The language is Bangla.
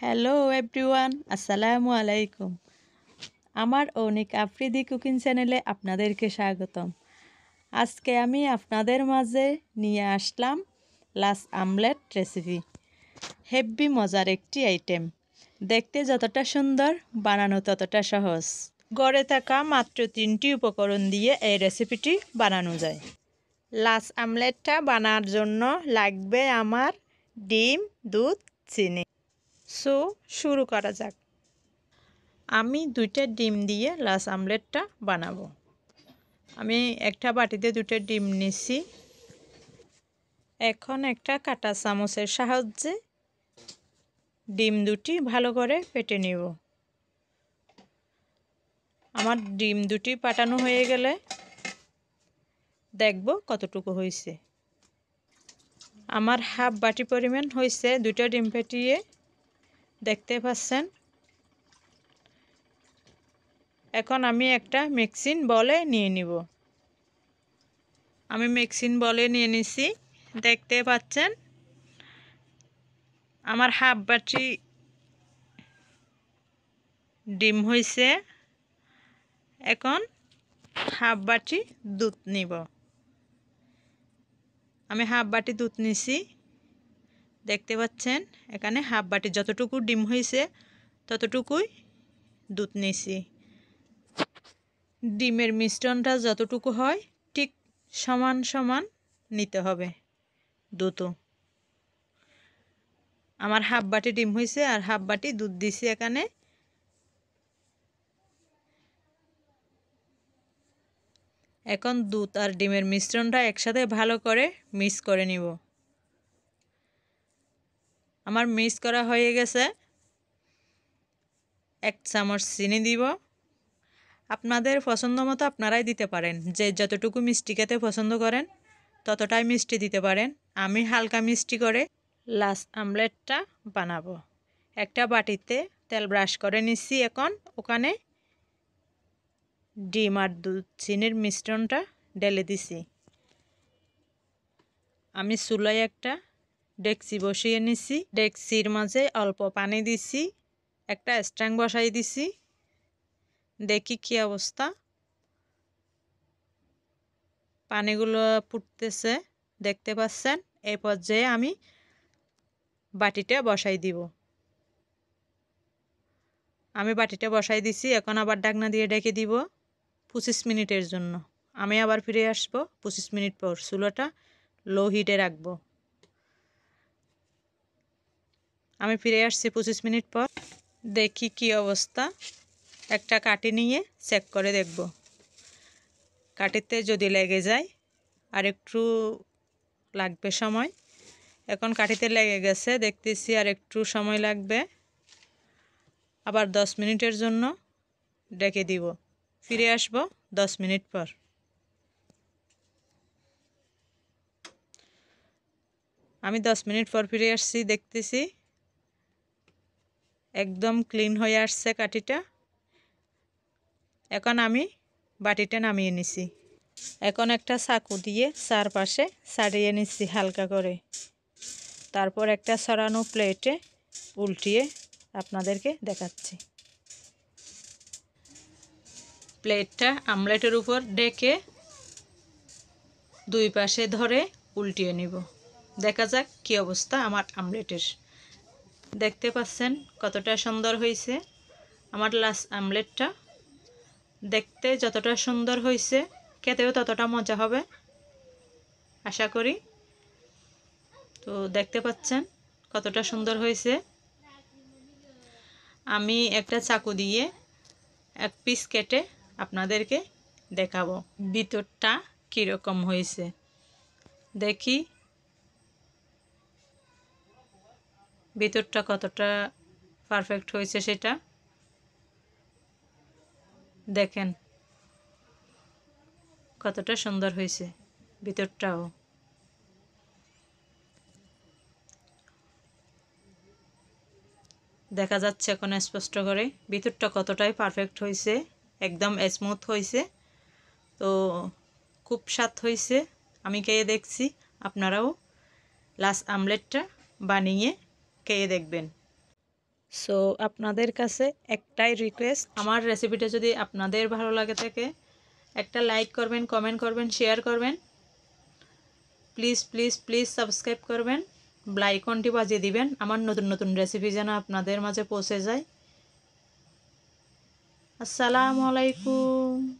হ্যালো এভরিওয়ান আসসালামু আলাইকুম আমার অনেক আফ্রিদি কুকিং চ্যানেলে আপনাদেরকে স্বাগতম। আজকে আমি আপনাদের মাঝে নিয়ে আসলাম লাস আমলেট রেসিপি হেভি মজার একটি আইটেম দেখতে যতটা সুন্দর, বানানো ততটা সহজ। গড়ে থাকা মাত্র তিনটি উপকরণ দিয়ে এই রেসিপিটি বানানো যায়। লাস আমলেটটা বানার জন্য লাগবে আমার ডিম, দুধ, চিনি। সো, শুরু করা যাক। আমি দুইটা ডিম দিয়ে লাস আমলেটটা বানাবো। আমি একটা বাটিতে দুটো ডিম নিছি। এখন একটা কাটা চামচের সাহায্যে ডিম দুটি ভালো করে পেটে নিব। আমার ডিম দুটি পাটানো হয়ে গেলে দেখব কতটুকু হয়েছে। আমার হাফ বাটি পরিমাণ হয়েছে দুটো ডিম ফেটিয়ে দেখতে পাচ্ছেন? এখন আমি একটা মিক্সিন বলে নিয়ে নিব। আমি মিক্সিন বলে নিয়ে নিছি, দেখতে পাচ্ছেন? আমার হাফ বাটি ডিম হয়েছে এখন হাফ বাটি দুধ নিব। আমি হাফ বাটি দুধ নিছি। দেখতে পাচ্ছেন, এখানে হাফ বাটি যতটুকু ডিম হয়েছে ততটুকুই দুধ নিছি। ডিমের মিশ্রণটা যতটুকু হয়, ঠিক সমান সমান নিতে হবে দুধও। আমার হাফ বাটি ডিম হয়েছে আর হাফ বাটি দুধ দিছি এখানে। এখন দুধ আর ডিমের মিশ্রণটা একসাথে ভালো করে মিক্স করে নিব। আমার মিক্স করা হয়ে গেছে। এক চামচ চিনি দিব। আপনাদের পছন্দ মতো আপনারাই দিতে পারেন। যে যতটুকু মিষ্টি খেতে পছন্দ করেন, ততটাই মিষ্টি দিতে পারেন। আমি হালকা মিষ্টি করে লাস্ট আমলেটটা বানাবো। একটা বাটিতে তেল ব্রাশ করে নিচ্ছি এখন। ওখানে ডিম আর দুধ চিনির মিশ্রণটা ঢেলে দিছি। আমি চুলায় একটা ডেকচি বসিয়ে নিছি। ডেকচির মাঝে অল্প পানি দিছি, একটা স্ট্যাং বসাই দিছি। দেখি কি অবস্থা। পানিগুলো ফুটতেছে, দেখতে পাচ্ছেন? এই পর্যায়ে আমি বাটিটা বসাই দিব। আমি বাটিটা বসাই দিছি, এখন আবার ডাকনা দিয়ে ডেকে দিব পঁচিশ মিনিটের জন্য। আমি আবার ফিরে আসব, পঁচিশ মিনিট পর চুলোটা লো হিটে রাখব। আমি ফিরে আসছি পঁচিশ মিনিট পর। দেখি কি অবস্থা। একটা কাটি নিয়ে চেক করে দেখব। কাটিতে যদি লেগে যায়, আর একটু লাগবে সময়। এখন কাঠিতে লেগে গেছে, দেখতেছি আর একটু সময় লাগবে। আবার দশ মিনিটের জন্য ডেকে দিব। ফিরে আসব দশ মিনিট পর। আমি দশ মিনিট পর ফিরে আসছি, দেখতেছি। একদম ক্লিন হয়ে আসছে কাঠিটা। এখন আমি বাটিটা নামিয়ে নিছি। এখন একটা চাকু দিয়ে চারপাশে ছাড়িয়ে নিচ্ছি হালকা করে। তারপর একটা সরানো প্লেটে উল্টিয়ে আপনাদেরকে দেখাচ্ছি। প্লেটটা আমলেটের উপর ডেকে দুই পাশে ধরে উল্টিয়ে নিব। দেখা যাক কি অবস্থা আমার আমলেটের। দেখতে পাচ্ছেন কতটা সুন্দর হয়েছে আমার লাস্ট আমলেটটা। দেখতে যতটা সুন্দর হয়েছে খেতেও ততটা মজা হবে, আশা করি। তো দেখতে পাচ্ছেন কতটা সুন্দর হয়েছে আমি একটা চাকু দিয়ে এক পিস কেটে আপনাদেরকে দেখাবো ভিতরটা কীরকম হয়েছে দেখি ভিতরটা কতটা পারফেক্ট হয়েছে সেটা? দেখেন। কতটা সুন্দর হয়েছে ভিতরটাও। দেখা যাচ্ছে এখন স্পষ্ট করে ভিতরটা কতটাই পারফেক্ট হয়েছে, একদম স্মুথ হয়েছে। তো খুব স্বাদ হয়েছে। আমি খেয়ে দেখছি, আপনারাও লাস্ট আমলেটটা বানিয়ে খেয়ে দেখবেন? সো আপনাদের কাছে একটাই রিকোয়েস্ট আমার রেসিপিটা যদি আপনাদের ভালো লাগে থাকে একটা লাইক করবেন কমেন্ট করবেন শেয়ার করবেন। প্লিজ প্লিজ প্লিজ সাবস্ক্রাইব করবেন। ব্লাইকনটি বাজিয়ে দিবেন। আমার নতুন নতুন রেসিপি যেন আপনাদের মাঝে পৌঁছে যায়। আসসালামু আলাইকুম।